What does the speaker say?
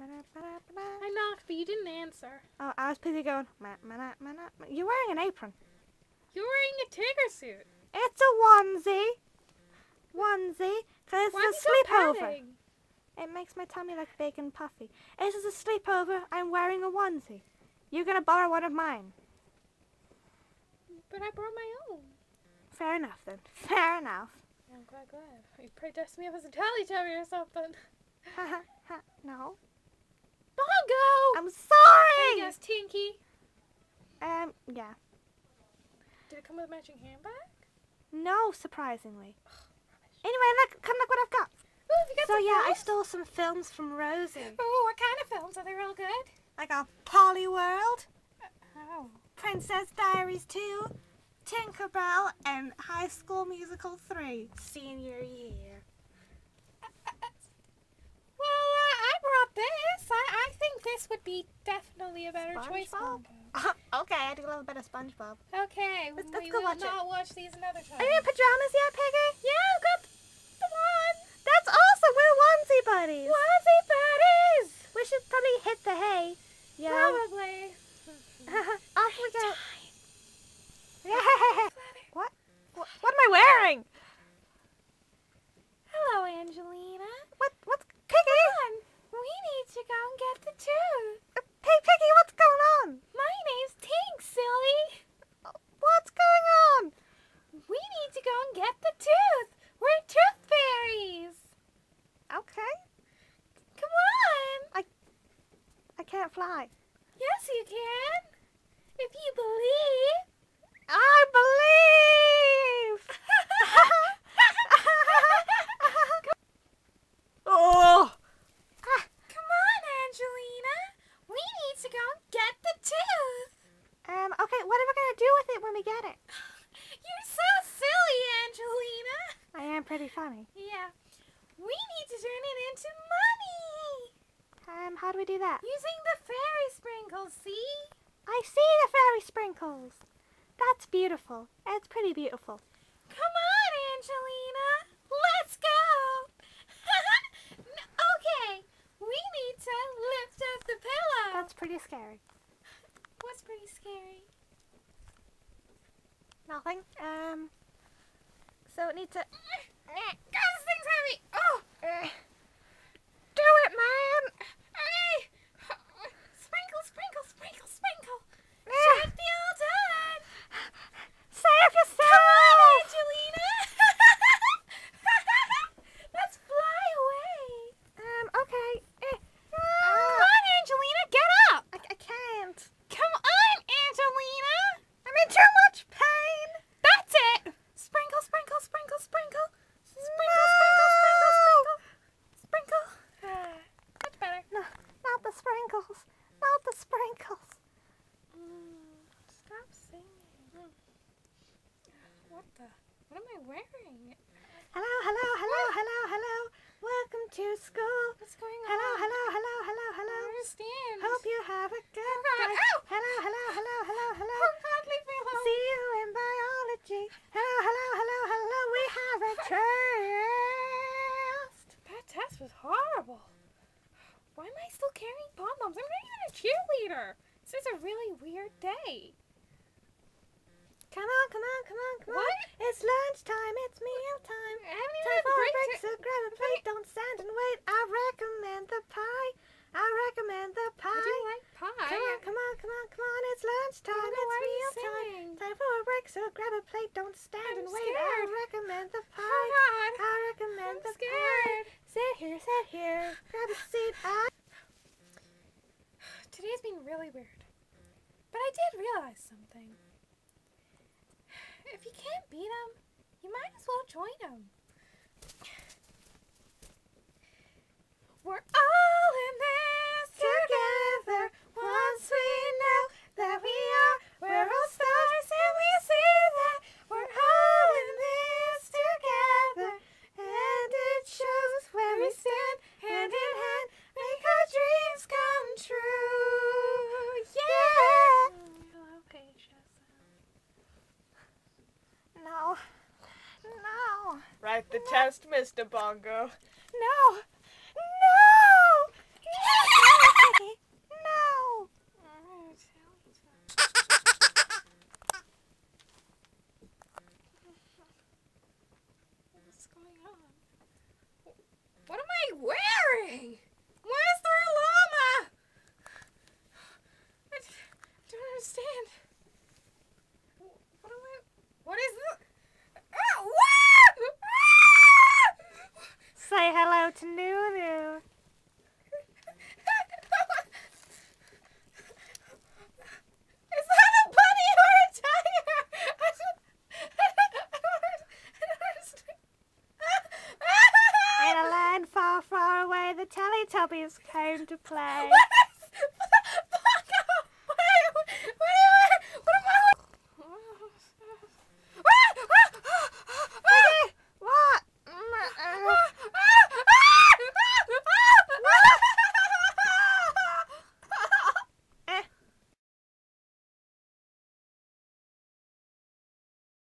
I knocked, but you didn't answer. Oh, I was busy going. "Ma- ma- na- ma- na- ma-" You're wearing an apron. You're wearing a tiger suit. It's a onesie. Onesie. Cause Why it's a sleepover. It makes my tummy look big and puffy. This is a sleepover. I'm wearing a onesie. You're gonna borrow one of mine. But I brought my own. Fair enough then. Fair enough. I'm glad, glad. You probably dressed me up as a Teletubby or something. Ha ha ha. No. Bongo! I'm sorry. Hey, yes, Tinky. Um. Yeah. Did it come with a matching handbag? No, surprisingly. Anyway, look. Come look what I've got. Ooh, you got So yeah, I stole some films from Rosie. Oh, what kind of films? Are they real good? I got Polly World, Oh. Princess Diaries 2, Tinkerbell, and High School Musical 3, senior year. Well, uh, I brought this. I, I think this would be definitely a better choice. SpongeBob? Bongo. okay, I do love a bit of SpongeBob. Okay, Let's- let's go will watch it. watch these another time. Are you in pajamas yet, Piggy? Yeah, I've got the one. That's awesome. We're onesie buddies. Onesie buddies. We should probably hit the hay. Yeah. Probably. Off we go. what? what? What am I wearing? Hello, Angelina. What? What's Piggy? Come on, we need to go and get the tooth. Uh, Hey, Piggy, what's going on? My name's Tink, silly. What's going on? We need to go and get the tooth. We're tooth fairies. Okay. Come on. I fly. Yes, you can. If you believe. I believe. oh. Come on, Angelina. We need to go get the tooth. Um. Okay. What are we gonna do with it when we get it? You're so silly, Angelina. I am pretty funny. Yeah. We need to turn it into money. How do we do that? Using the fairy sprinkles, see? I see the fairy sprinkles. That's beautiful. It's pretty beautiful. Come on, Angelina. Let's go. Okay. We need to lift up the pillow. That's pretty scary. What's pretty scary? Nothing. Um. So it needs to. God, this thing's heavy. Oh. Do it, man. Okay. Sprinkle, sprinkle, sprinkle, sprinkle. Eh. Should feel done. Save Come yourself. on, Angelina. Let's fly away. Um. Okay. Eh. Come on, Angelina, get up. I, I can't. Come on, Angelina. I'm in too much pain. That's it. Sprinkle, sprinkle, sprinkle, sprinkle. Sprinkle, No. sprinkle, sprinkle, sprinkle. Much better. No, not the sprinkles. Not the sprinkles. Stop singing. What the? What am I wearing? Hello, hello, hello, hello, hello. Welcome to school. What's going on? Hello, hello, hello, hello, I hello. don't understand. Hope you have a good Oh, God. day. Ow. Hello, hello, hello, hello, hello. Oh, God, leave me alone. See you in biology. Hello, hello, hello, hello. We have a test. That test was horrible. Why am I still carrying pom poms? I'm not even a cheerleader. This is a really weird day. Come on, come on, come on, come on. What? on. It's lunchtime. It's meal time. I haven't even Time had for a break. break, so grab a plate. Don't stand and wait. I recommend the pie. I recommend the pie. I do like pie. Come on, come on, come on, come on. It's lunchtime. It's meal time. Time for a break, so grab a plate. Don't stand I'm and wait. I recommend the pie. God. I recommend I'm the scared. pie. Sit here, sit here. Grab a seat. I Today's been really weird. But I did realize something. If you can't beat them, you might as well join them. We're all the test, Mr. Bongo. No! No! No! no! What's going on? What am I wearing? Tubby, it's time to play.